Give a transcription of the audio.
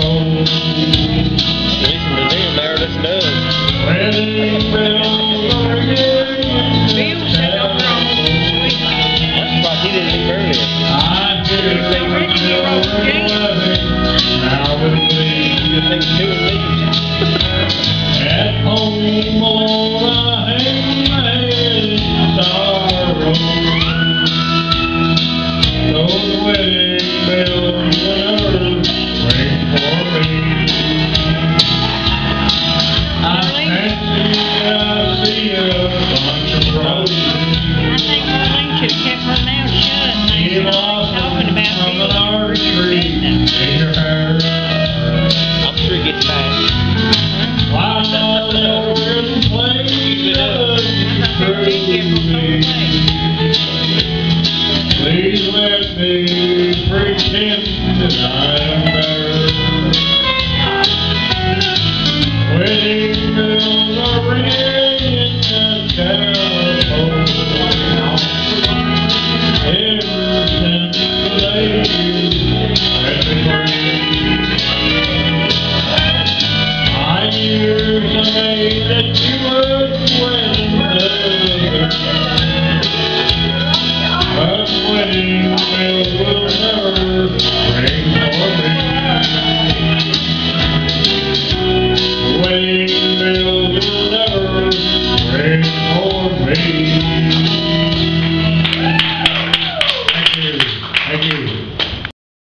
home. Listen to them, there, this nose. say that you were